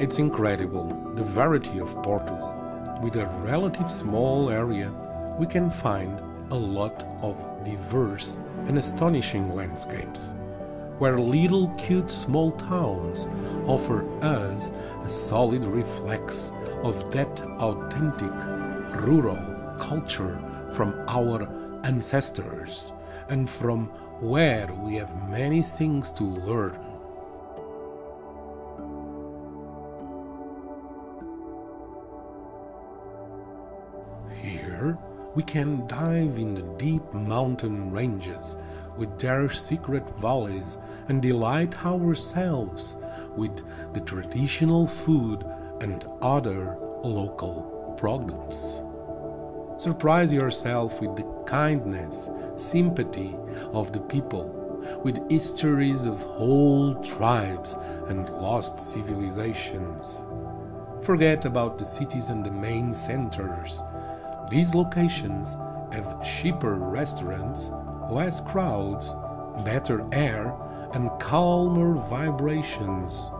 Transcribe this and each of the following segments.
It's incredible the variety of Portugal. With a relative small area, we can find a lot of diverse and astonishing landscapes, where little cute small towns offer us a solid reflex of that authentic rural culture from our ancestors and from where we have many things to learn. We can dive in the deep mountain ranges with their secret valleys and delight ourselves with the traditional food and other local products. Surprise yourself with the kindness, sympathy of the people, with histories of whole tribes and lost civilizations. Forget about the cities and the main centers. These locations have cheaper restaurants, less crowds, better air, and calmer vibrations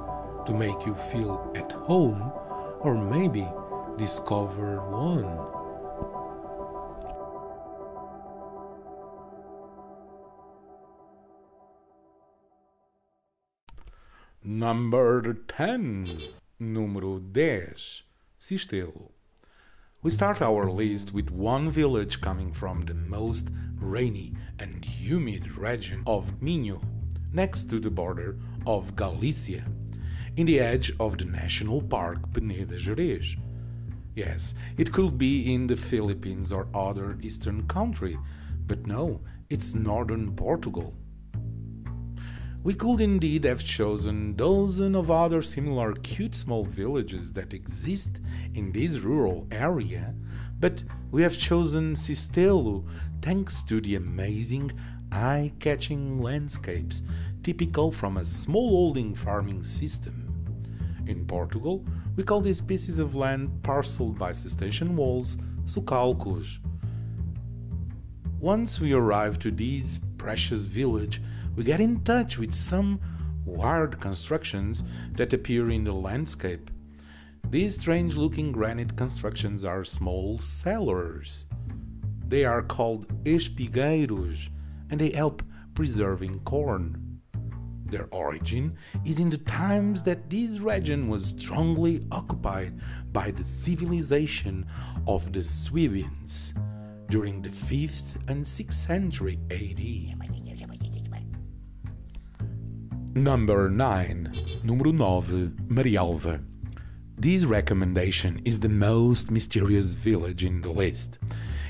to make you feel at home or maybe discover one. Number 10. Número 10. Sistelo. We start our list with one village coming from the most rainy and humid region of Minho, next to the border of Galicia, in the edge of the national park Peneda Gerês. Yes, it could be in the Philippines or other eastern country, but no, it's northern Portugal. We could indeed have chosen dozens of other similar cute small villages that exist in this rural area, but we have chosen Sistelo thanks to the amazing, eye catching landscapes typical from a smallholding farming system. In Portugal, we call these pieces of land parceled by station walls socalcos. Once we arrive to this precious village, we get in touch with some weird constructions that appear in the landscape. These strange looking granite constructions are small cellars. They are called espigueiros and they help preserving corn. Their origin is in the times that this region was strongly occupied by the civilization of the Swabians during the 5th and 6th century AD. Number 9. Número 9. Marialva. This recommendation is the most mysterious village in the list.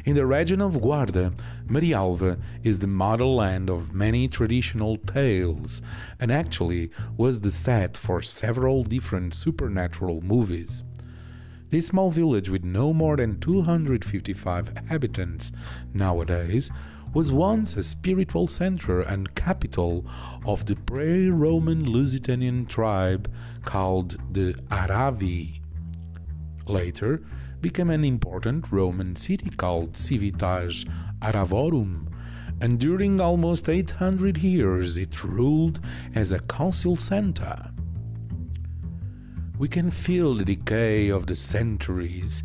In the region of Guarda, Marialva is the motherland of many traditional tales and actually was the set for several different supernatural movies. This small village with no more than 255 inhabitants nowadays was once a spiritual center and capital of the pre Roman Lusitanian tribe called the Aravi. Later, became an important Roman city called Civitas Aravorum, and during almost 800 years it ruled as a council center. We can feel the decay of the centuries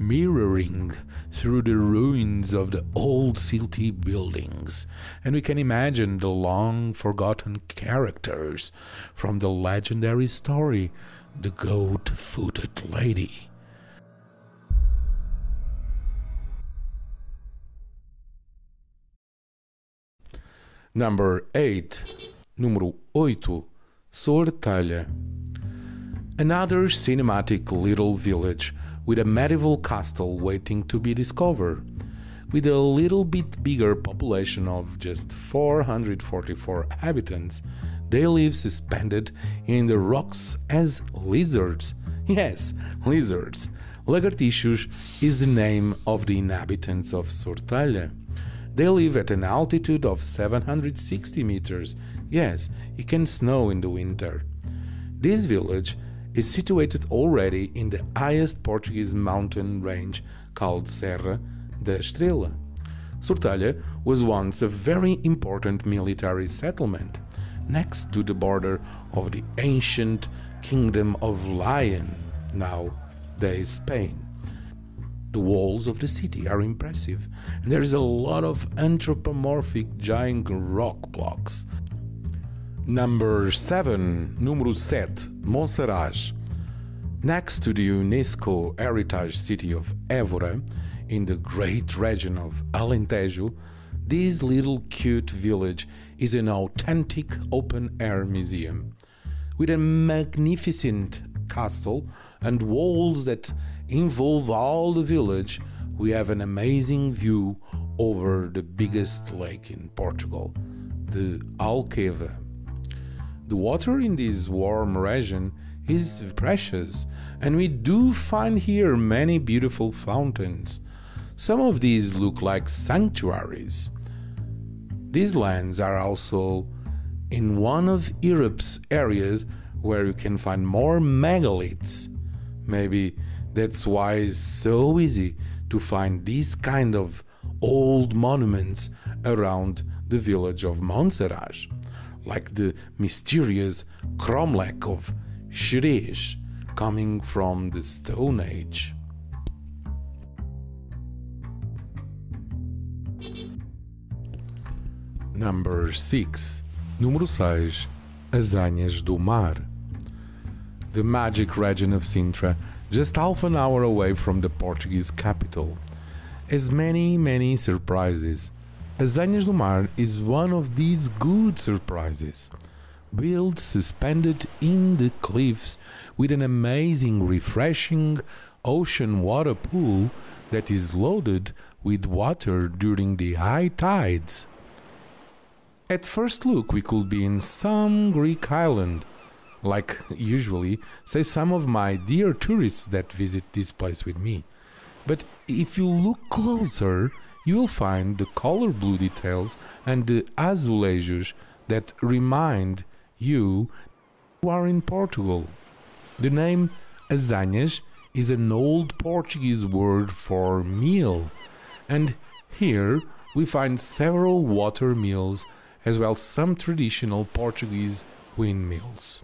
mirroring through the ruins of the old silty buildings, and we can imagine the long forgotten characters from the legendary story The Goat Footed Lady. Number 8. Número 8. Sortelha. Another cinematic little village with a medieval castle waiting to be discovered. With a little bit bigger population of just 444 inhabitants, they live suspended in the rocks as lizards. Yes, lizards. Lagartixos is the name of the inhabitants of Sortelha. They live at an altitude of 760 meters. Yes, it can snow in the winter. This village is situated already in the highest Portuguese mountain range called Serra da Estrela. Sortelha was once a very important military settlement next to the border of the ancient Kingdom of León, now is Spain. The walls of the city are impressive, and there is a lot of anthropomorphic giant rock blocks. Number 7, número 7, Monsaraz. Next to the UNESCO Heritage City of Évora, in the great region of Alentejo, this little cute village is an authentic open air museum with a magnificent castle and walls that involve all the village. We have an amazing view over the biggest lake in Portugal, the Alqueva. The water in this warm region is precious, and we do find here many beautiful fountains. Some of these look like sanctuaries. These lands are also in one of Europe's areas where you can find more megaliths. Maybe that's why it's so easy to find these kind of old monuments around the village of Monsaraz, like the mysterious cromlech of Xerez coming from the Stone Age. Number 6. Número 6. Azenhas do Mar. The magic region of Sintra, just half an hour away from the Portuguese capital, has many, many surprises. Azenhas do Mar is one of these good surprises. Built suspended in the cliffs with an amazing, refreshing ocean water pool that is loaded with water during the high tides. At first look, we could be in some Greek island, like usually say some of my dear tourists that visit this place with me. But if you look closer, you will find the color blue details and the azulejos that remind you you are in Portugal. The name Azenhas is an old Portuguese word for meal, and here we find several water mills as well as some traditional Portuguese windmills.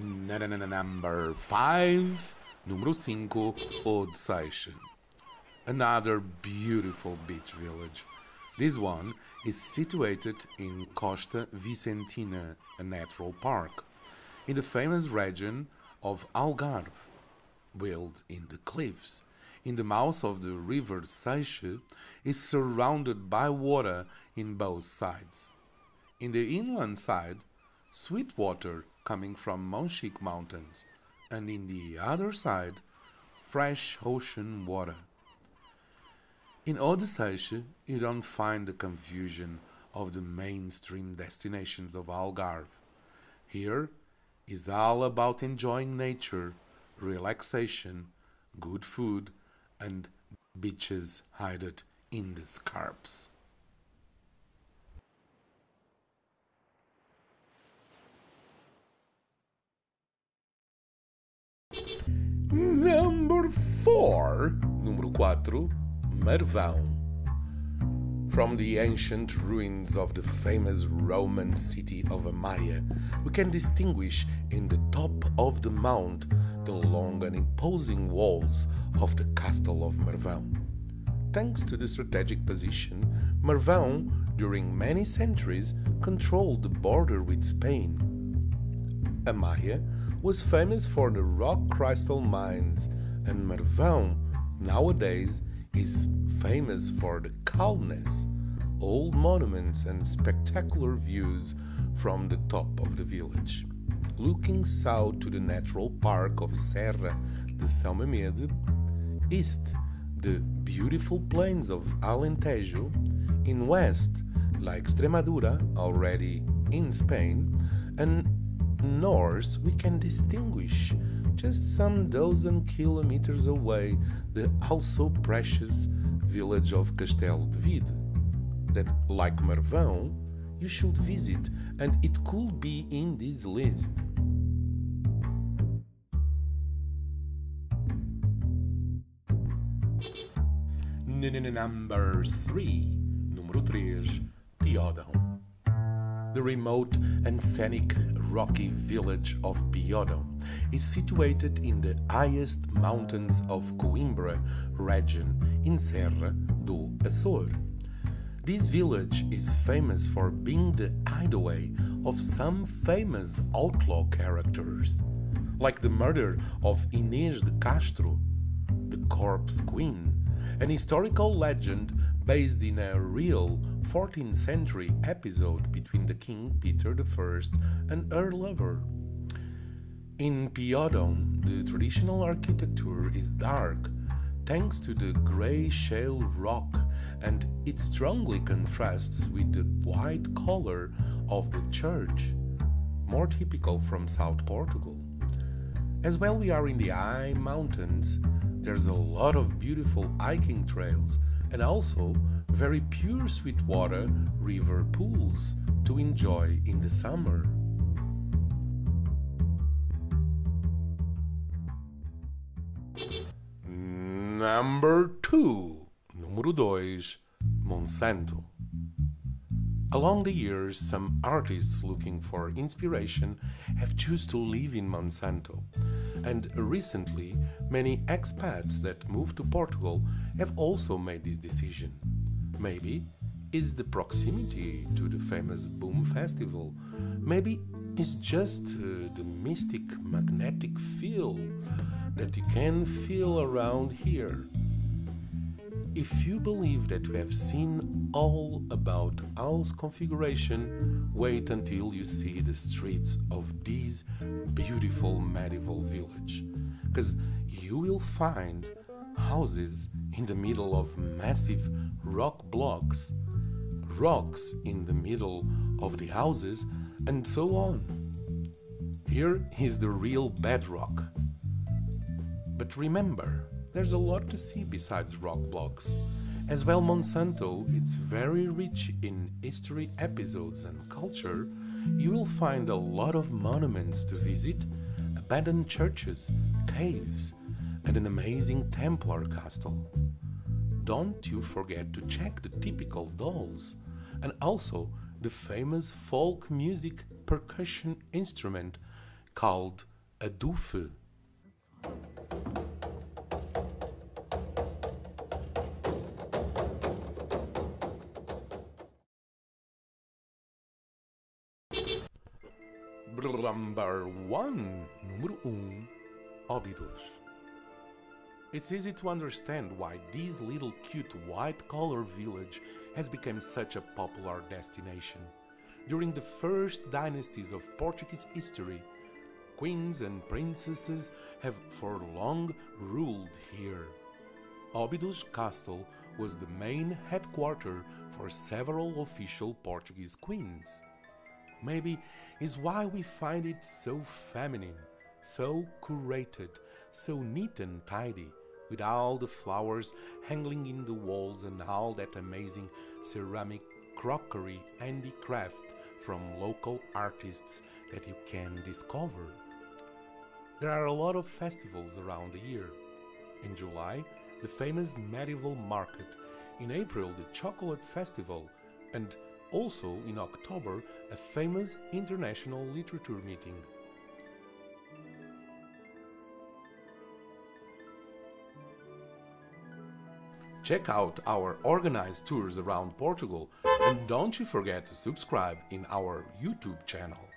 Number 5, número 5, Odeceixe. Another beautiful beach village. This one is situated in Costa Vicentina, a natural park, in the famous region of Algarve built in the cliffs, in the mouth of the river Seixe, is surrounded by water in both sides. In the inland side, sweet water coming from Monchique Mountains, and in the other side, fresh ocean water. In Odeceixe, you don't find the confusion of the mainstream destinations of Algarve. Here is all about enjoying nature relaxation, good food, and beaches hidden in the scarps. 4, número 4, Marvão. From the ancient ruins of the famous Roman city of Ammaia, we can distinguish in the top of the mount the long and imposing walls of the castle of Marvão. Thanks to the strategic position, Marvão, during many centuries, controlled the border with Spain. Ammaia was famous for the rock crystal mines, and Marvão nowadays is famous for the calmness, old monuments, and spectacular views from the top of the village. Looking south to the natural park of Serra de São Mamede, east the beautiful plains of Alentejo, in west La Extremadura, already in Spain, and north we can distinguish just some dozen kilometers away the also precious village of Castelo de Vide, that, like Marvão, you should visit, and it could be in this list. Number 3, Número 3. Piódão. The remote and scenic rocky village of Piódão is situated in the highest mountains of Coimbra region in Serra do Açor. This village is famous for being the hideaway of some famous outlaw characters, like the murder of Inês de Castro, the Corpse Queen, an historical legend based in a real 14th century episode between the King Peter I and her lover. In Piódão, the traditional architecture is dark thanks to the grey shale rock and it strongly contrasts with the white color of the church, more typical from South Portugal. As well, we are in the high mountains, there's a lot of beautiful hiking trails and also very pure sweetwater river pools to enjoy in the summer. Number 2. Número 2. Monsanto. Along the years, some artists looking for inspiration have chosen to live in Monsanto, and recently, many expats that moved to Portugal have also made this decision. Maybe it's the proximity to the famous Boom Festival. Maybe it's just uh, the mystic magnetic feel that you can feel around here. If you believe that you have seen all about house configuration, wait until you see the streets of this beautiful medieval village. Because you will find houses in the middle of massive rock blocks, rocks in the middle of the houses, and so on. Here is the real bedrock. But remember, there's a lot to see besides rock blocks. As well, Monsanto, it's very rich in history episodes and culture. You will find a lot of monuments to visit, abandoned churches, caves, and an amazing Templar castle. Don't you forget to check the typical dolls and also the famous folk music percussion instrument called adufe. Number 1, número 1, um, Óbidos. It's easy to understand why this little cute white collar village has become such a popular destination. During the first dynasties of Portuguese history, queens and princesses have for long ruled here. Óbidos Castle was the main headquarters for several official Portuguese queens. Maybe is why we find it so feminine, so curated, so neat and tidy, with all the flowers hanging in the walls and all that amazing ceramic crockery handicraft from local artists that you can discover. There are a lot of festivals around the year. In July, the famous medieval market, in April, the chocolate festival, and also in October, a famous international literature meeting. Check out our organized tours around Portugal and don't you forget to subscribe in our YouTube channel.